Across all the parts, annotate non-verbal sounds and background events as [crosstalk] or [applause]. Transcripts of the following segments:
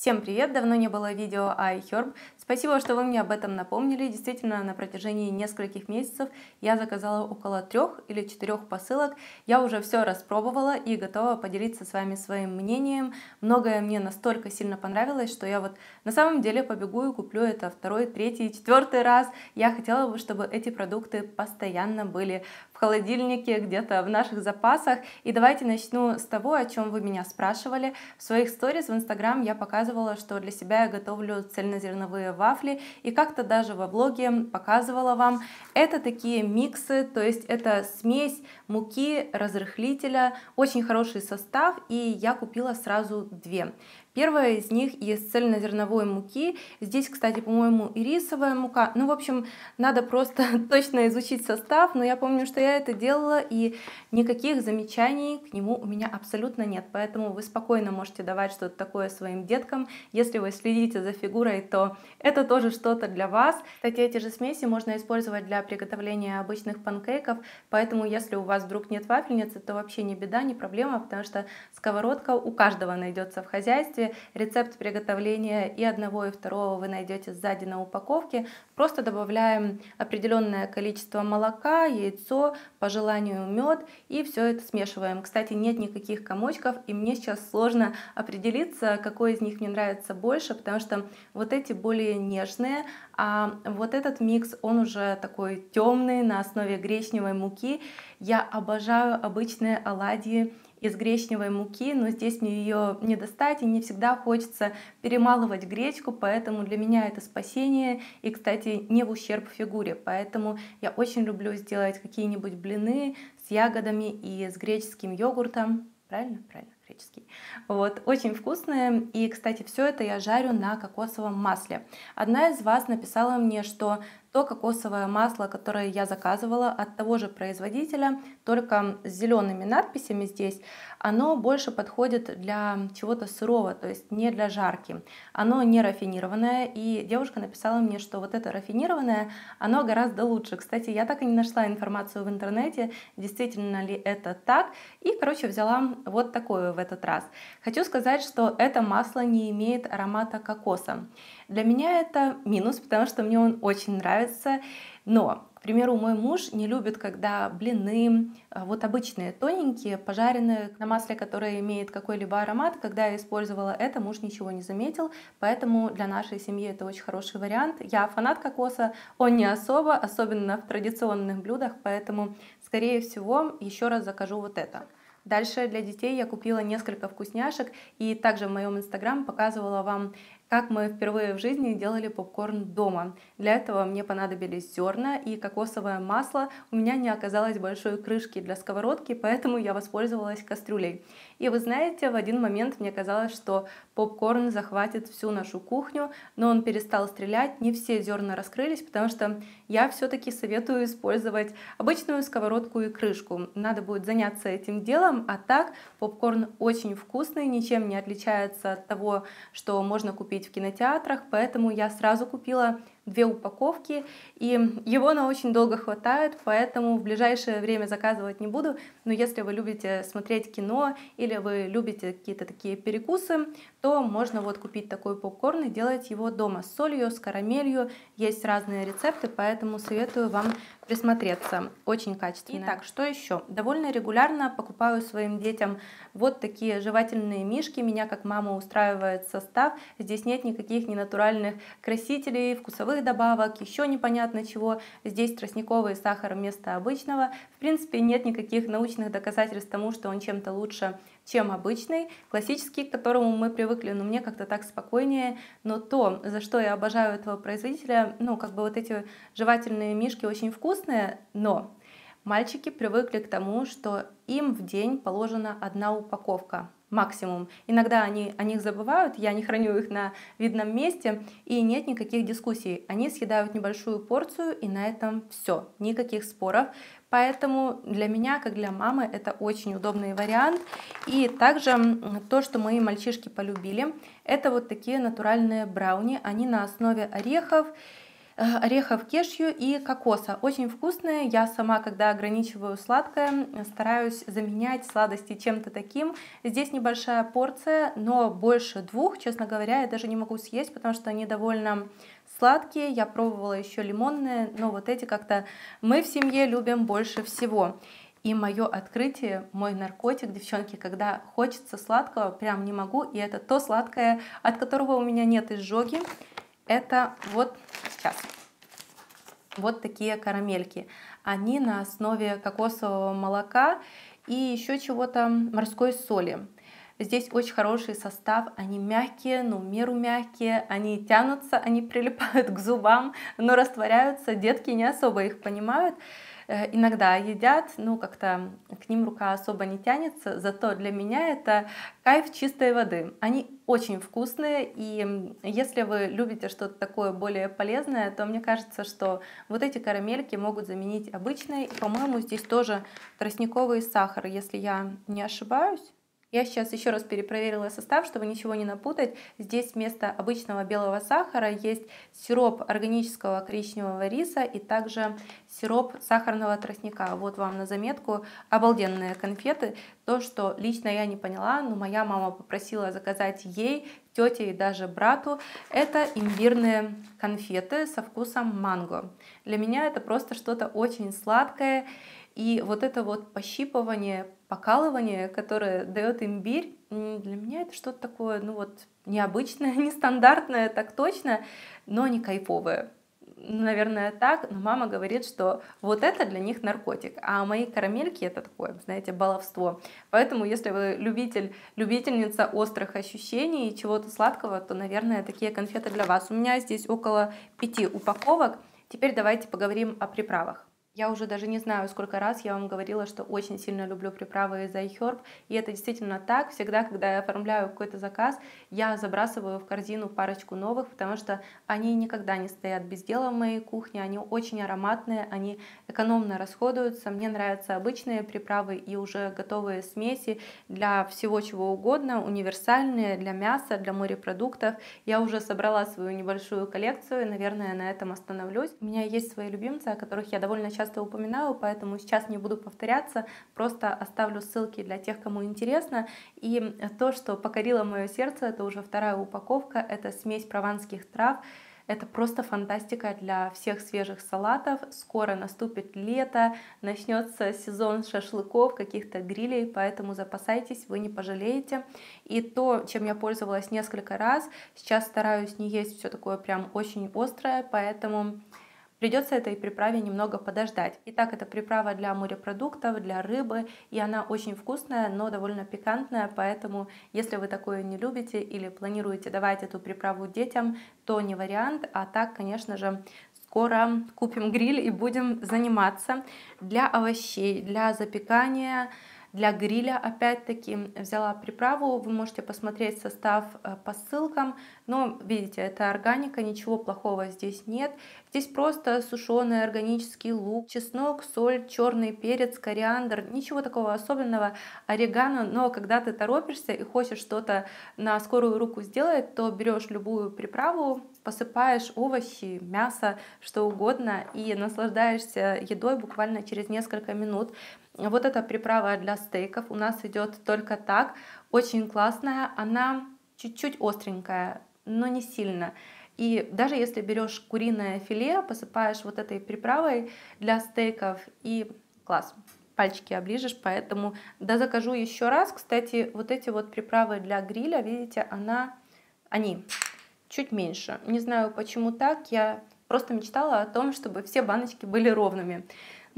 Всем привет! Давно не было видео о iHerb. Спасибо, что вы мне об этом напомнили. Действительно, на протяжении нескольких месяцев я заказала около трех или четырех посылок. Я уже все распробовала и готова поделиться с вами своим мнением. Многое мне настолько сильно понравилось, что я вот на самом деле побегу и куплю это второй, третий, четвертый раз. Я хотела бы, чтобы эти продукты постоянно были в холодильнике, где-то в наших запасах. И давайте начну с того, о чем вы меня спрашивали. В своих сторис в Инстаграм я показывала, что для себя я готовлю цельнозерновые вафли и как-то даже во блоге показывала вам. Это такие миксы, то есть это смесь муки, разрыхлителя, очень хороший состав, и я купила сразу две. Первая из них из цельнозерновой муки. Здесь, кстати, по-моему, и рисовая мука. Ну, в общем, надо просто [laughs] точно изучить состав, но я помню, что я это делала, и никаких замечаний к нему у меня абсолютно нет. Поэтому вы спокойно можете давать что-то такое своим деткам. Если вы следите за фигурой, то это тоже что-то для вас. Кстати, эти же смеси можно использовать для приготовления обычных панкейков, поэтому если у вас вдруг нет вафельницы, то вообще не беда, не проблема, потому что сковородка у каждого найдется в хозяйстве, рецепт приготовления и одного, и второго вы найдете сзади на упаковке. Просто добавляем определенное количество молока, яйцо, по желанию мед и все это смешиваем. Кстати, нет никаких комочков, и мне сейчас сложно определиться, какой из них мне нравится больше, потому что вот эти более нежные, а вот этот микс, он уже такой темный на основе гречневой муки. Я обожаю обычные оладьи из гречневой муки, но здесь мне ее не достать, и не всегда хочется перемалывать гречку, поэтому для меня это спасение, и, кстати, не в ущерб фигуре, поэтому я очень люблю сделать какие-нибудь блины с ягодами и с греческим йогуртом, правильно? Правильно греческий. Вот, очень вкусные. И, кстати, все это я жарю на кокосовом масле. Одна из вас написала мне, что то кокосовое масло, которое я заказывала от того же производителя, только с зелеными надписями здесь, оно больше подходит для чего-то сырого, то есть не для жарки. Оно не рафинированное, и девушка написала мне, что вот это рафинированное, оно гораздо лучше. Кстати, я так и не нашла информацию в интернете, действительно ли это так, и, короче, взяла вот такое в этот раз. Хочу сказать, что это масло не имеет аромата кокоса. Для меня это минус, потому что мне он очень нравится, но к примеру, мой муж не любит, когда блины, а, вот обычные тоненькие, пожаренные на масле, которое имеет какой-либо аромат. Когда я использовала это, муж ничего не заметил, поэтому для нашей семьи это очень хороший вариант. Я фанат кокоса, он не особо, особенно в традиционных блюдах, поэтому, скорее всего, еще раз закажу вот это. Дальше для детей я купила несколько вкусняшек и также в моем инстаграм показывала вам как мы впервые в жизни делали попкорн дома. Для этого мне понадобились зерна и кокосовое масло. У меня не оказалось большой крышки для сковородки, поэтому я воспользовалась кастрюлей. И вы знаете, в один момент мне казалось, что попкорн захватит всю нашу кухню, но он перестал стрелять, не все зерна раскрылись, потому что я все-таки советую использовать обычную сковородку и крышку. Надо будет заняться этим делом, а так попкорн очень вкусный, ничем не отличается от того, что можно купить в кинотеатрах, поэтому я сразу купила две упаковки, и его на очень долго хватает, поэтому в ближайшее время заказывать не буду. Но если вы любите смотреть кино или вы любите какие-то такие перекусы, то можно вот купить такой попкорн и делать его дома с солью, с карамелью. Есть разные рецепты, поэтому советую вам присмотреться. Очень качественно. Итак, что еще? Довольно регулярно покупаю своим детям вот такие жевательные мишки. Меня как мама устраивает состав. Здесь нет никаких ненатуральных красителей, вкусовых добавок, еще непонятно чего. Здесь тростниковый сахар вместо обычного. В принципе, нет никаких научных доказательств тому, что он чем-то лучше чем обычный, классический, к которому мы привыкли, но мне как-то так спокойнее. Но то, за что я обожаю этого производителя, ну, как бы вот эти жевательные мишки очень вкусные, но мальчики привыкли к тому, что им в день положена одна упаковка максимум. Иногда они о них забывают, я не храню их на видном месте, и нет никаких дискуссий. Они съедают небольшую порцию, и на этом все, никаких споров. Поэтому для меня, как для мамы, это очень удобный вариант. И также то, что мои мальчишки полюбили, это вот такие натуральные брауни. Они на основе орехов, орехов кешью и кокоса. Очень вкусные. Я сама, когда ограничиваю сладкое, стараюсь заменять сладости чем-то таким. Здесь небольшая порция, но больше двух, честно говоря, я даже не могу съесть, потому что они довольно сладкие. Я пробовала еще лимонные, но вот эти как-то мы в семье любим больше всего. И мое открытие, мой наркотик, девчонки, когда хочется сладкого, прям не могу, и это то сладкое, от которого у меня нет изжоги, это вот сейчас. Вот такие карамельки. Они на основе кокосового молока и еще чего-то морской соли. Здесь очень хороший состав, они мягкие, ну, меру мягкие, они тянутся, они прилипают к зубам, но растворяются, детки не особо их понимают. Э, иногда едят, ну как-то к ним рука особо не тянется, зато для меня это кайф чистой воды. Они очень вкусные, и если вы любите что-то такое более полезное, то мне кажется, что вот эти карамельки могут заменить обычные. По-моему, здесь тоже тростниковый сахар, если я не ошибаюсь. Я сейчас еще раз перепроверила состав, чтобы ничего не напутать. Здесь вместо обычного белого сахара есть сироп органического коричневого риса и также сироп сахарного тростника. Вот вам на заметку обалденные конфеты. То, что лично я не поняла, но моя мама попросила заказать ей, тете и даже брату, это имбирные конфеты со вкусом манго. Для меня это просто что-то очень сладкое. И вот это вот пощипывание, покалывание, которое дает имбирь, для меня это что-то такое, ну вот, необычное, [laughs] нестандартное, так точно, но не кайфовое. Наверное, так, но мама говорит, что вот это для них наркотик, а мои карамельки это такое, знаете, баловство. Поэтому, если вы любитель, любительница острых ощущений и чего-то сладкого, то, наверное, такие конфеты для вас. У меня здесь около пяти упаковок. Теперь давайте поговорим о приправах. Я уже даже не знаю, сколько раз я вам говорила, что очень сильно люблю приправы из iHerb, и это действительно так. Всегда, когда я оформляю какой-то заказ, я забрасываю в корзину парочку новых, потому что они никогда не стоят без дела в моей кухне, они очень ароматные, они экономно расходуются. Мне нравятся обычные приправы и уже готовые смеси для всего чего угодно, универсальные для мяса, для морепродуктов. Я уже собрала свою небольшую коллекцию, наверное, на этом остановлюсь. У меня есть свои любимцы, о которых я довольно часто часто упоминаю, поэтому сейчас не буду повторяться, просто оставлю ссылки для тех, кому интересно. И то, что покорило мое сердце, это уже вторая упаковка, это смесь прованских трав. Это просто фантастика для всех свежих салатов. Скоро наступит лето, начнется сезон шашлыков, каких-то грилей, поэтому запасайтесь, вы не пожалеете. И то, чем я пользовалась несколько раз, сейчас стараюсь не есть все такое прям очень острое, поэтому Придется этой приправе немного подождать. Итак, это приправа для морепродуктов, для рыбы, и она очень вкусная, но довольно пикантная, поэтому если вы такое не любите или планируете давать эту приправу детям, то не вариант, а так, конечно же, скоро купим гриль и будем заниматься. Для овощей, для запекания, для гриля опять-таки взяла приправу, вы можете посмотреть состав э, по ссылкам, но видите, это органика, ничего плохого здесь нет. Здесь просто сушеный органический лук, чеснок, соль, черный перец, кориандр, ничего такого особенного, орегано, но когда ты торопишься и хочешь что-то на скорую руку сделать, то берешь любую приправу, посыпаешь овощи, мясо, что угодно и наслаждаешься едой буквально через несколько минут. Вот эта приправа для стейков у нас идет только так. Очень классная. Она чуть-чуть остренькая, но не сильно. И даже если берешь куриное филе, посыпаешь вот этой приправой для стейков и класс, пальчики оближешь, поэтому да закажу еще раз. Кстати, вот эти вот приправы для гриля, видите, она, они чуть меньше. Не знаю почему так, я просто мечтала о том, чтобы все баночки были ровными.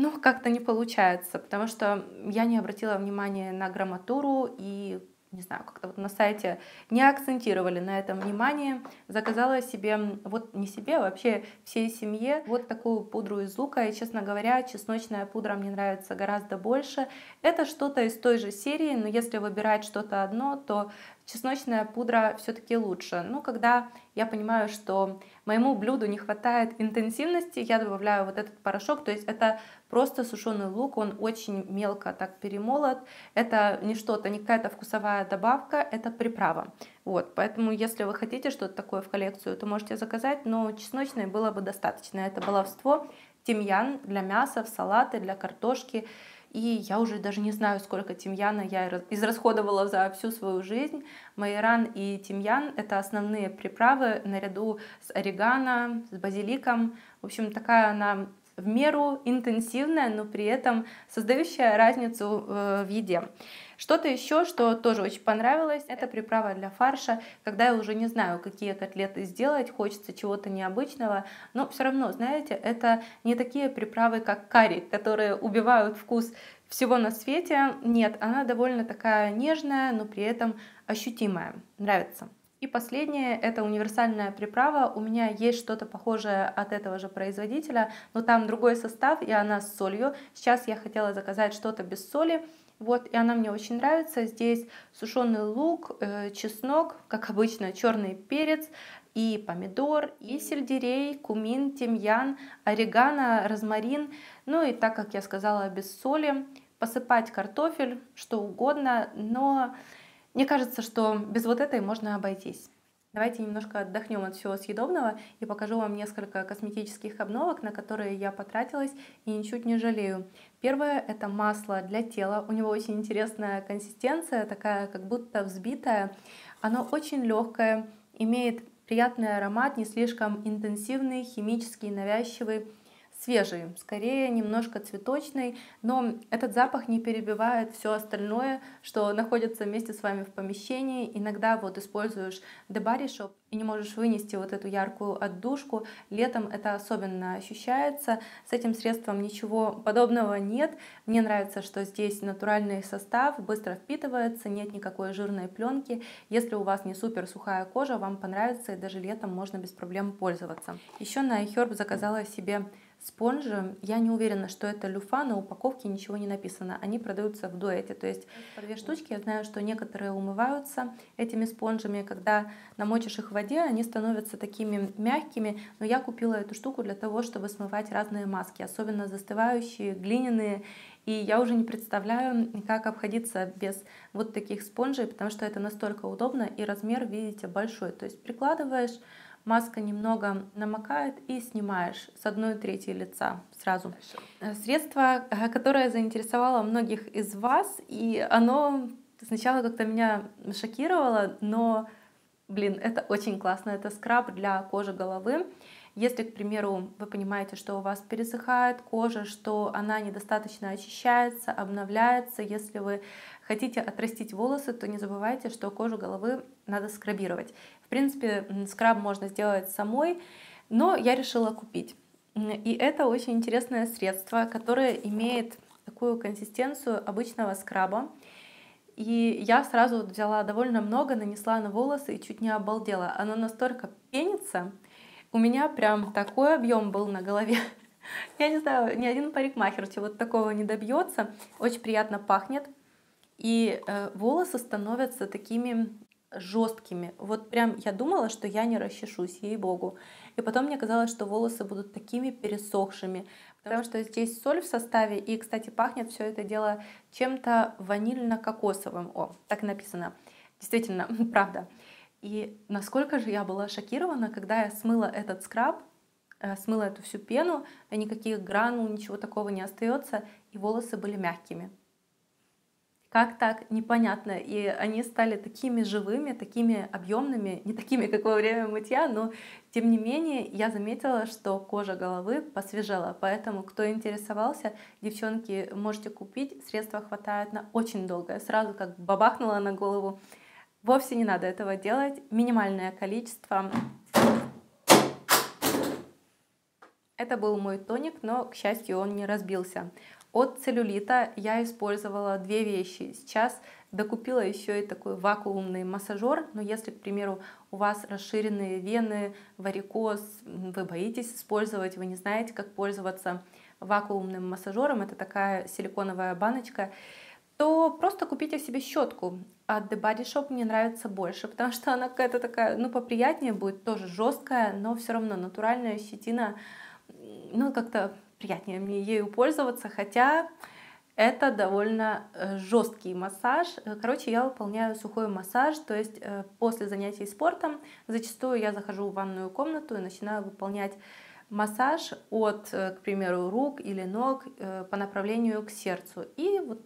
Но как-то не получается, потому что я не обратила внимания на грамматуру и не знаю, как-то вот на сайте не акцентировали на этом внимание. Заказала себе, вот не себе, а вообще всей семье, вот такую пудру из лука. И, честно говоря, чесночная пудра мне нравится гораздо больше. Это что-то из той же серии, но если выбирать что-то одно, то чесночная пудра все-таки лучше. Но когда я понимаю, что моему блюду не хватает интенсивности, я добавляю вот этот порошок. То есть это просто сушеный лук, он очень мелко так перемолот. Это не что-то, не какая-то вкусовая добавка, это приправа. Вот, поэтому если вы хотите что-то такое в коллекцию, то можете заказать, но чесночной было бы достаточно. Это баловство, тимьян для мяса, в салаты, для картошки. И я уже даже не знаю, сколько тимьяна я израсходовала за всю свою жизнь. Майоран и тимьян — это основные приправы наряду с орегано, с базиликом. В общем, такая она в меру интенсивная, но при этом создающая разницу э, в еде. Что-то еще, что тоже очень понравилось, это приправа для фарша. Когда я уже не знаю, какие котлеты сделать, хочется чего-то необычного, но все равно, знаете, это не такие приправы, как карри, которые убивают вкус всего на свете. Нет, она довольно такая нежная, но при этом ощутимая. Нравится. И последнее — это универсальная приправа. У меня есть что-то похожее от этого же производителя, но там другой состав, и она с солью. Сейчас я хотела заказать что-то без соли, вот, и она мне очень нравится. Здесь сушеный лук, э, чеснок, как обычно, черный перец, и помидор, и сельдерей, кумин, тимьян, орегано, розмарин. Ну и так как я сказала, без соли. Посыпать картофель, что угодно, но мне кажется, что без вот этой можно обойтись. Давайте немножко отдохнем от всего съедобного и покажу вам несколько косметических обновок, на которые я потратилась и ничуть не жалею. Первое — это масло для тела. У него очень интересная консистенция, такая как будто взбитая. Оно очень легкое, имеет приятный аромат, не слишком интенсивный, химический, навязчивый свежий, скорее немножко цветочный, но этот запах не перебивает все остальное, что находится вместе с вами в помещении. Иногда вот используешь Shop и не можешь вынести вот эту яркую отдушку. Летом это особенно ощущается. С этим средством ничего подобного нет. Мне нравится, что здесь натуральный состав, быстро впитывается, нет никакой жирной пленки. Если у вас не супер сухая кожа, вам понравится и даже летом можно без проблем пользоваться. Еще на iHerb заказала себе Спонжи, я не уверена, что это люфа, на упаковке ничего не написано. Они продаются в дуэте, то есть по две штучки. Я знаю, что некоторые умываются этими спонжами. Когда намочишь их в воде, они становятся такими мягкими. Но я купила эту штуку для того, чтобы смывать разные маски, особенно застывающие, глиняные. И я уже не представляю, как обходиться без вот таких спонжей, потому что это настолько удобно и размер, видите, большой. То есть прикладываешь маска немного намокает и снимаешь с одной трети лица сразу. Средство, э, которое заинтересовало многих из вас, и оно сначала как-то меня шокировало, но, блин, это очень классно. Это скраб для кожи головы. Если, к примеру, вы понимаете, что у вас пересыхает кожа, что она недостаточно очищается, обновляется, если вы хотите отрастить волосы, то не забывайте, что кожу головы надо скрабировать. Принципе, скраб можно сделать самой, но я решила купить. И это очень интересное средство, которое имеет такую консистенцию обычного скраба. И я сразу взяла довольно много, нанесла на волосы и чуть не обалдела. Оно настолько пенится. У меня прям такой объем был на голове. [laughs] Я не знаю, ни один парикмахер чего-то такого не добьется. Очень приятно пахнет. И э, волосы становятся такими жесткими. Вот прям я думала, что я не расчешусь, ей-богу. И потом мне казалось, что волосы будут такими пересохшими, потому что здесь соль в составе, и, кстати, пахнет все это дело чем-то ванильно-кокосовым. О, так написано. Действительно, [laughs] правда. И насколько же я была шокирована, когда я смыла этот скраб, э, смыла эту всю пену, никаких гранул, ничего такого не остается, и волосы были мягкими. Как так? Непонятно. И они стали такими живыми, такими объемными, не такими, как во время мытья, но тем не менее я заметила, что кожа головы посвежела. Поэтому, кто интересовался, девчонки, можете купить. Средства хватает на очень долго. Я сразу как бабахнула на голову. Вовсе не надо этого делать. Минимальное количество. Это был мой тоник, но, к счастью, он не разбился. От целлюлита я использовала две вещи. Сейчас докупила еще и такой вакуумный массажер, но если, к примеру, у вас расширенные вены, варикоз, вы боитесь использовать, вы не знаете, как пользоваться вакуумным массажером, это такая силиконовая баночка, то просто купите себе щетку. от The Body Shop мне нравится больше, потому что она какая-то такая, ну, поприятнее будет, тоже жесткая, но все равно натуральная щетина, ну, как-то приятнее мне ею пользоваться, хотя это довольно э, жесткий массаж. Э, короче, я выполняю сухой массаж, то есть э, после занятий спортом зачастую я захожу в ванную комнату и начинаю выполнять массаж от, к примеру, рук или ног по направлению к сердцу. И вот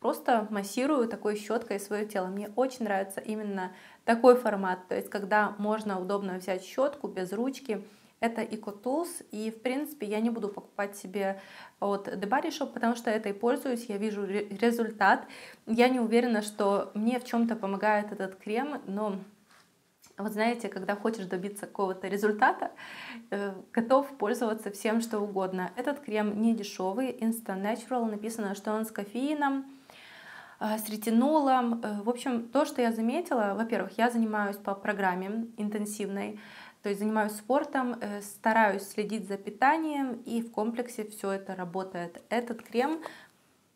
просто массирую такой щеткой свое тело. Мне очень нравится именно такой формат, то есть когда можно удобно взять щетку без ручки, это EcoTools, и в принципе я не буду покупать себе от The Body Shop, потому что этой пользуюсь, я вижу результат. Я не уверена, что мне в чем-то помогает этот крем, но вот знаете, когда хочешь добиться какого-то результата, э, готов пользоваться всем, что угодно. Этот крем не дешевый, Instant Natural, написано, что он с кофеином, с ретинолом. Э, в общем, то, что я заметила, во-первых, я занимаюсь по программе интенсивной, то есть занимаюсь спортом, э, стараюсь следить за питанием, и в комплексе все это работает. Этот крем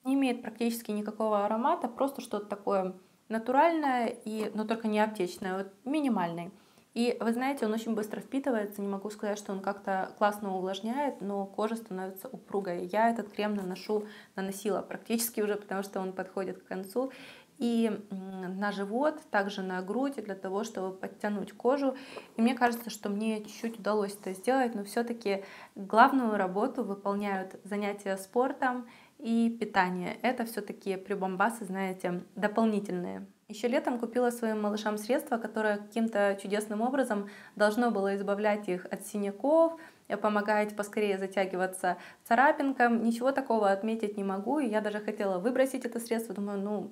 не имеет практически никакого аромата, просто что-то такое натуральное, и, но только не аптечное, вот минимальный. И вы знаете, он очень быстро впитывается, не могу сказать, что он как-то классно увлажняет, но кожа становится упругой. Я этот крем наношу, наносила практически уже, потому что он подходит к концу и на живот, также на грудь, для того, чтобы подтянуть кожу. И мне кажется, что мне чуть-чуть удалось это сделать, но все-таки главную работу выполняют занятия спортом и питание. Это все-таки прибамбасы, знаете, дополнительные. Еще летом купила своим малышам средство, которое каким-то чудесным образом должно было избавлять их от синяков, помогать поскорее затягиваться царапинкам. Ничего такого отметить не могу, и я даже хотела выбросить это средство. Думаю, ну,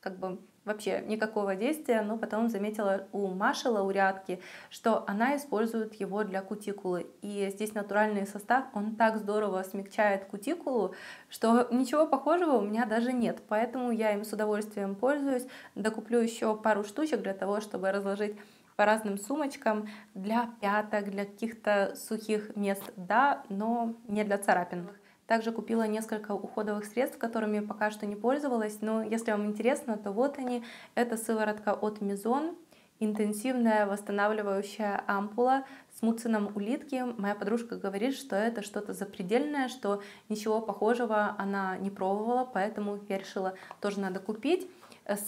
как бы вообще никакого действия, но потом заметила у Маши, лауреатки, что она использует его для кутикулы. И здесь натуральный состав, он так здорово смягчает кутикулу, что ничего похожего у меня даже нет. Поэтому я им с удовольствием пользуюсь. Докуплю еще пару штучек для того, чтобы разложить по разным сумочкам для пяток, для каких-то сухих мест, да, но не для царапин. Также купила несколько уходовых средств, которыми пока что не пользовалась, но если вам интересно, то вот они. Это сыворотка от Мизон, интенсивная восстанавливающая ампула с муцином улитки. Моя подружка говорит, что это что-то запредельное, что ничего похожего она не пробовала, поэтому я решила, тоже надо купить.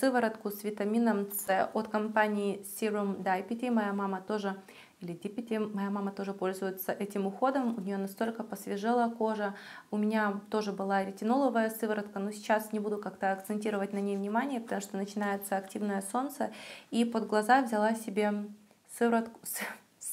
Сыворотку с витамином С от компании Serum Diabetes. Моя мама тоже или Дипити. Моя мама тоже пользуется этим уходом, у нее настолько посвежела кожа. У меня тоже была ретиноловая сыворотка, но сейчас не буду как-то акцентировать на ней внимание, потому что начинается активное солнце. И под глаза взяла себе сыворотку,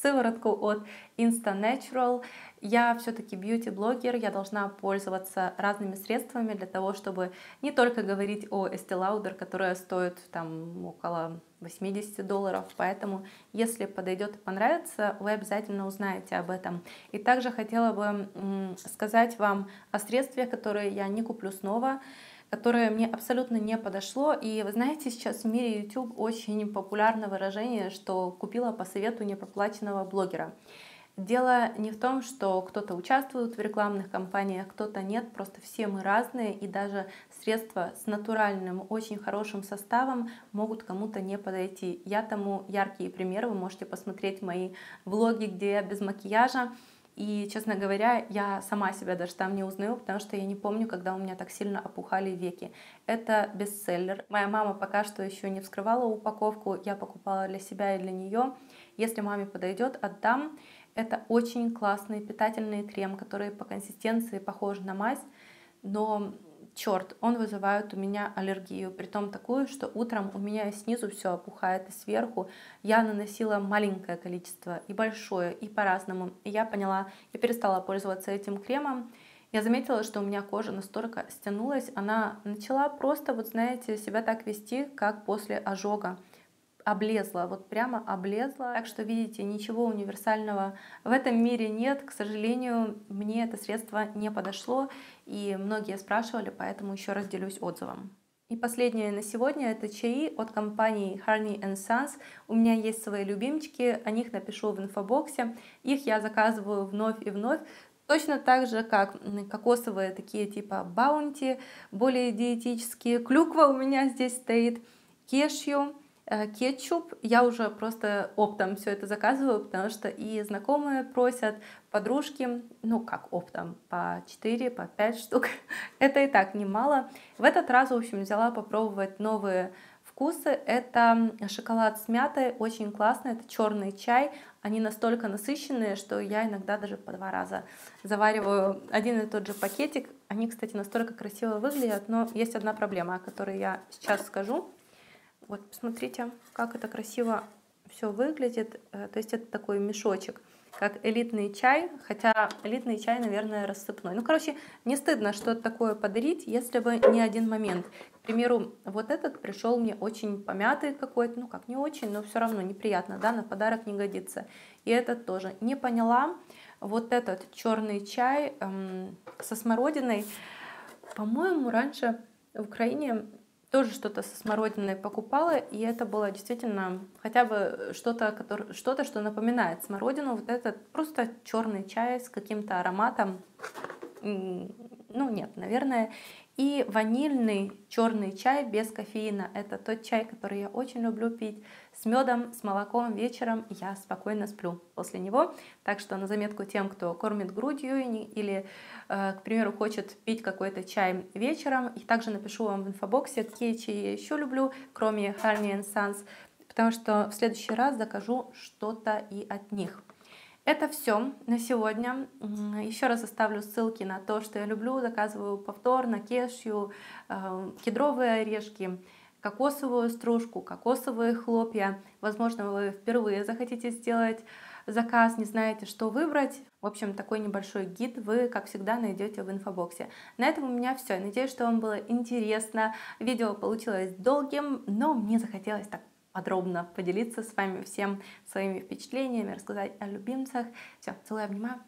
сыворотку от Insta Natural. Я все-таки бьюти-блогер, я должна пользоваться разными средствами для того, чтобы не только говорить о Estee Lauder, которая стоит там около 80 долларов, поэтому если подойдет и понравится, вы обязательно узнаете об этом. И также хотела бы сказать вам о средстве, которое я не куплю снова, которое мне абсолютно не подошло. И вы знаете, сейчас в мире YouTube очень популярно выражение, что купила по совету непроплаченного блогера. Дело не в том, что кто-то участвует в рекламных кампаниях, кто-то нет, просто все мы разные, и даже средства с натуральным, очень хорошим составом могут кому-то не подойти. Я тому яркие примеры, вы можете посмотреть мои влоги, где я без макияжа, и, честно говоря, я сама себя даже там не узнаю, потому что я не помню, когда у меня так сильно опухали веки. Это бестселлер. Моя мама пока что еще не вскрывала упаковку, я покупала для себя и для нее. Если маме подойдет, отдам. Это очень классный питательный крем, который по консистенции похож на мазь, но черт, он вызывает у меня аллергию, притом такую, что утром у меня снизу все опухает и сверху. Я наносила маленькое количество и большое, и по-разному. И я поняла, я перестала пользоваться этим кремом. Я заметила, что у меня кожа настолько стянулась, она начала просто, вот знаете, себя так вести, как после ожога облезла, вот прямо облезла. Так что, видите, ничего универсального в этом мире нет. К сожалению, мне это средство не подошло, и многие спрашивали, поэтому еще раз делюсь отзывом. И последнее на сегодня это чаи от компании Harney Sons. У меня есть свои любимчики, о них напишу в инфобоксе. Их я заказываю вновь и вновь. Точно так же, как кокосовые такие типа баунти, более диетические. Клюква у меня здесь стоит. кешью, э, кетчуп. Я уже просто оптом все это заказываю, потому что и знакомые просят, подружки, ну как оптом, по 4, по 5 штук. [laughs] это и так немало. В этот раз, в общем, взяла попробовать новые вкусы. Это шоколад с мятой, очень классно, это черный чай. Они настолько насыщенные, что я иногда даже по два раза завариваю один и тот же пакетик. Они, кстати, настолько красиво выглядят, но есть одна проблема, о которой я сейчас скажу. Вот, посмотрите, как это красиво все выглядит. Э, то есть это такой мешочек как элитный чай, хотя элитный чай, наверное, рассыпной. Ну, короче, не стыдно что-то такое подарить, если бы не один момент. К примеру, вот этот пришел мне очень помятый какой-то, ну как не очень, но все равно неприятно, да, на подарок не годится. И этот тоже. Не поняла, вот этот черный чай эм, со смородиной, по-моему, раньше в Украине тоже что-то со смородиной покупала, и это было действительно хотя бы что-то, что-то, что напоминает смородину. Вот этот просто черный чай с каким-то ароматом. Ну нет, наверное. И ванильный черный чай без кофеина. Это тот чай, который я очень люблю пить с медом, с молоком вечером. Я спокойно сплю после него. Так что на заметку тем, кто кормит грудью или, э, к примеру, хочет пить какой-то чай вечером. И также напишу вам в инфобоксе, какие чаи я еще люблю, кроме Harney Sons, потому что в следующий раз закажу что-то и от них. Это все на сегодня. Еще раз оставлю ссылки на то, что я люблю. Заказываю повторно кешью, э, кедровые орешки, кокосовую стружку, кокосовые хлопья. Возможно, вы впервые захотите сделать заказ, не знаете, что выбрать. В общем, такой небольшой гид вы, как всегда, найдете в инфобоксе. На этом у меня все. Надеюсь, что вам было интересно. Видео получилось долгим, но мне захотелось так подробно поделиться с вами всем своими впечатлениями, рассказать о любимцах. Все, целую, обнимаю.